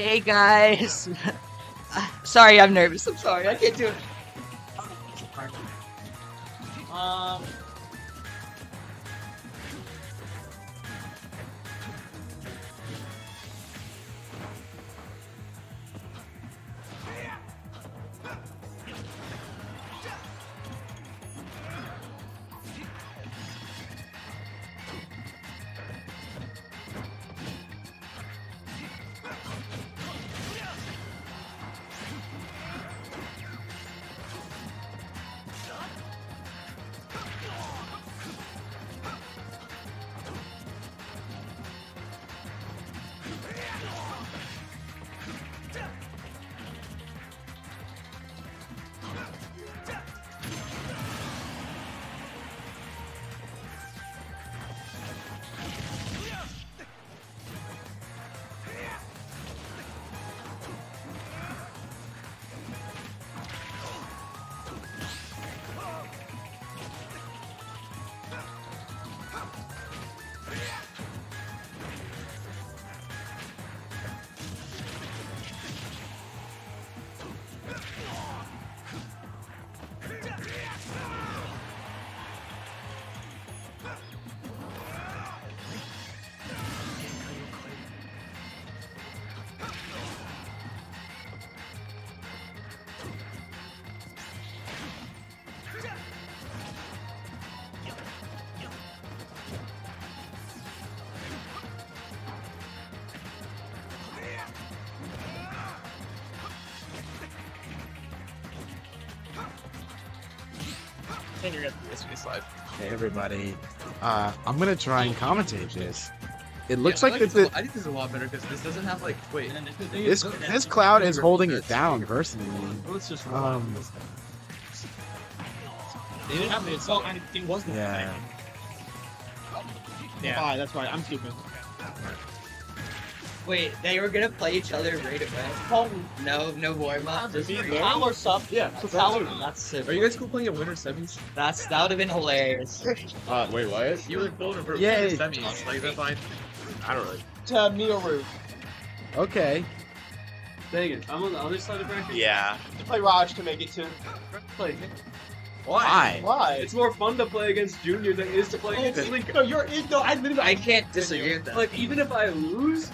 Hey guys. sorry, I'm nervous. I'm sorry. I can't do it. Um. And you're gonna be SBS Live. Hey everybody, uh, I'm gonna try and commentate this. It looks Yeah, I like, this that a- I think this is a lot better because this doesn't have like wait. this this cloud is holding it down personally. Let's just Um, They didn't have it, so anything wasn't. yeah. Yeah. Fine, that's fine. I'm stupid. Wait, they were gonna play each other right away. No, no warm up. Just Power sub. Yeah. So power. That's super. Are you guys cool playing at winter semis? That's that would have been hilarious. Uh, wait, what? You were cool for Yay. winter semis. Like that's fine. I don't really. To Miru. Okay. Dang it, I'm on the other side of the bracket. Yeah. To play Raj to make it to. Play. Why? Why? It's more fun to play against Junior than it is to play against Link. No, you're in. No, I literally. I can't disagree with that. Like even if I lose,